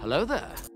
Hello there.